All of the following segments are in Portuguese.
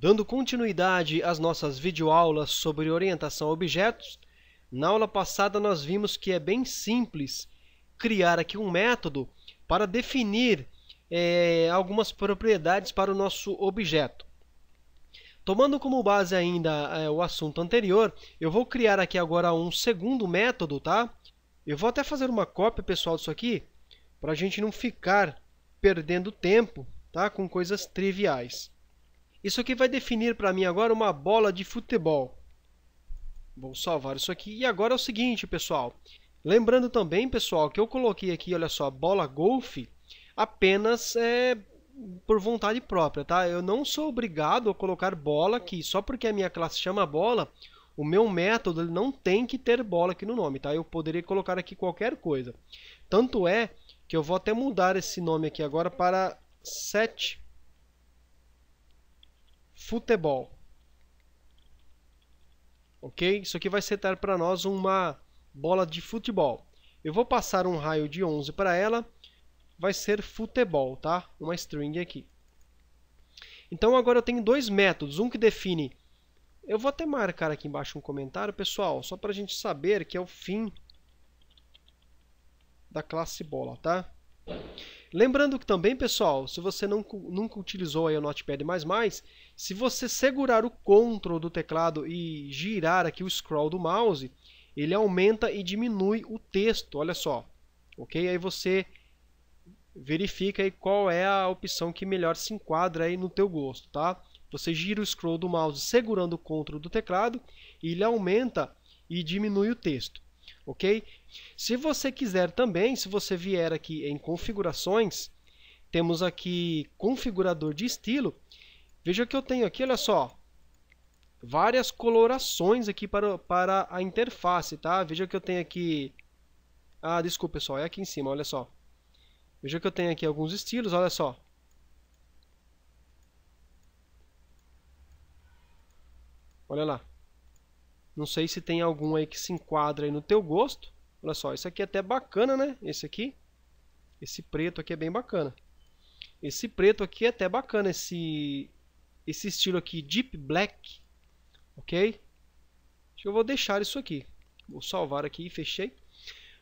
Dando continuidade às nossas videoaulas sobre orientação a objetos, na aula passada nós vimos que é bem simples criar aqui um método para definir é, algumas propriedades para o nosso objeto. Tomando como base ainda é, o assunto anterior, eu vou criar aqui agora um segundo método, tá? Eu vou até fazer uma cópia, pessoal, disso aqui, para a gente não ficar perdendo tempo tá? com coisas triviais. Isso aqui vai definir para mim agora uma bola de futebol. Vou salvar isso aqui. E agora é o seguinte, pessoal. Lembrando também, pessoal, que eu coloquei aqui, olha só, bola golfe apenas é, por vontade própria, tá? Eu não sou obrigado a colocar bola aqui. Só porque a minha classe chama bola, o meu método não tem que ter bola aqui no nome, tá? Eu poderia colocar aqui qualquer coisa. Tanto é que eu vou até mudar esse nome aqui agora para set futebol. Ok? Isso aqui vai setar para nós uma bola de futebol. Eu vou passar um raio de 11 para ela. Vai ser futebol, tá? Uma string aqui. Então agora eu tenho dois métodos. Um que define... Eu vou até marcar aqui embaixo um comentário, pessoal, só para a gente saber que é o fim da classe bola, tá? Lembrando que também, pessoal, se você não, nunca utilizou aí o Notepad++, se você segurar o Ctrl do teclado e girar aqui o scroll do mouse, ele aumenta e diminui o texto, olha só. Ok? Aí você verifica aí qual é a opção que melhor se enquadra aí no teu gosto, tá? Você gira o scroll do mouse segurando o Ctrl do teclado e ele aumenta e diminui o texto ok? Se você quiser também, se você vier aqui em configurações, temos aqui configurador de estilo. Veja que eu tenho aqui, olha só, várias colorações aqui para, para a interface, tá? Veja que eu tenho aqui... Ah, desculpa, pessoal, é aqui em cima, olha só. Veja que eu tenho aqui alguns estilos, olha só. Olha lá. Não sei se tem algum aí que se enquadra aí no teu gosto. Olha só, esse aqui é até bacana, né? Esse aqui. Esse preto aqui é bem bacana. Esse preto aqui é até bacana, esse, esse estilo aqui, Deep Black. Ok? Eu vou deixar isso aqui. Vou salvar aqui e fechei.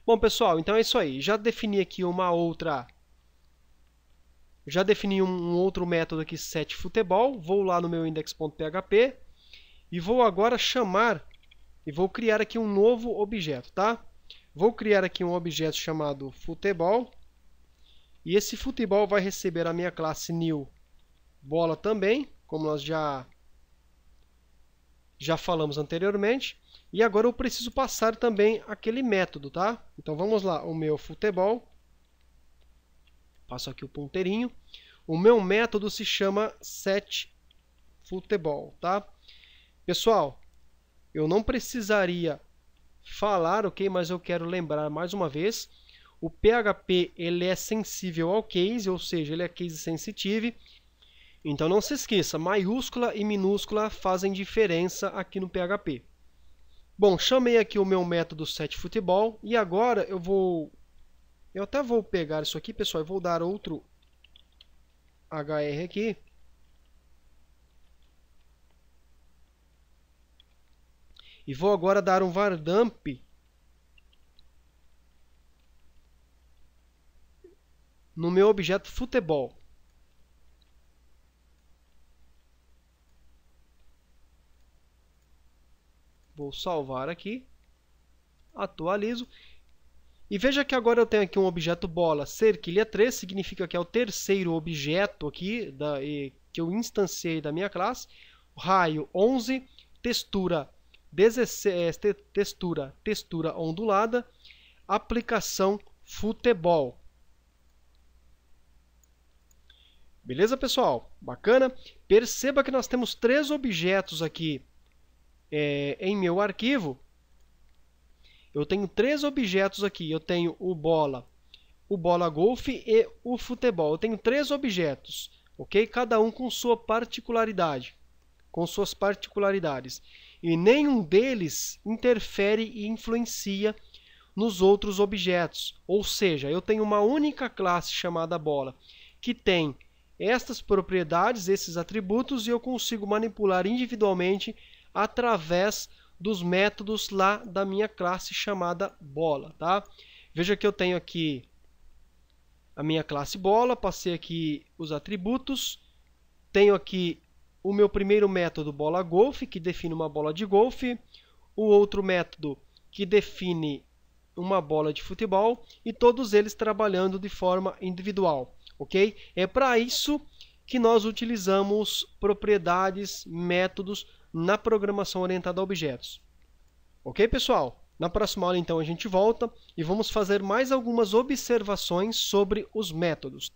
Bom, pessoal, então é isso aí. Já defini aqui uma outra... Já defini um outro método aqui, setFutebol. Vou lá no meu index.php e vou agora chamar e vou criar aqui um novo objeto, tá? Vou criar aqui um objeto chamado futebol e esse futebol vai receber a minha classe new bola também, como nós já já falamos anteriormente. E agora eu preciso passar também aquele método, tá? Então vamos lá, o meu futebol. Passo aqui o ponteirinho. O meu método se chama setFutebol, tá? Pessoal, eu não precisaria falar, ok? Mas eu quero lembrar mais uma vez, o PHP ele é sensível ao case, ou seja, ele é case sensitive. Então não se esqueça, maiúscula e minúscula fazem diferença aqui no PHP. Bom, chamei aqui o meu método setFutebol e agora eu vou... Eu até vou pegar isso aqui, pessoal, e vou dar outro HR aqui. E vou agora dar um var dump no meu objeto futebol. Vou salvar aqui, atualizo. E veja que agora eu tenho aqui um objeto bola cerquilha 3, significa que é o terceiro objeto aqui da, que eu instanciei da minha classe. Raio 11, textura 16, textura, textura ondulada, aplicação futebol. Beleza, pessoal? Bacana? Perceba que nós temos três objetos aqui é, em meu arquivo. Eu tenho três objetos aqui. Eu tenho o bola, o bola golfe e o futebol. Eu tenho três objetos, ok? Cada um com sua particularidade, com suas particularidades e nenhum deles interfere e influencia nos outros objetos. Ou seja, eu tenho uma única classe chamada bola que tem estas propriedades, esses atributos, e eu consigo manipular individualmente através dos métodos lá da minha classe chamada bola, tá? Veja que eu tenho aqui a minha classe bola, passei aqui os atributos, tenho aqui o meu primeiro método bola golfe, que define uma bola de golfe, o outro método que define uma bola de futebol e todos eles trabalhando de forma individual, ok? É para isso que nós utilizamos propriedades, métodos na programação orientada a objetos. Ok, pessoal? Na próxima aula, então, a gente volta e vamos fazer mais algumas observações sobre os métodos.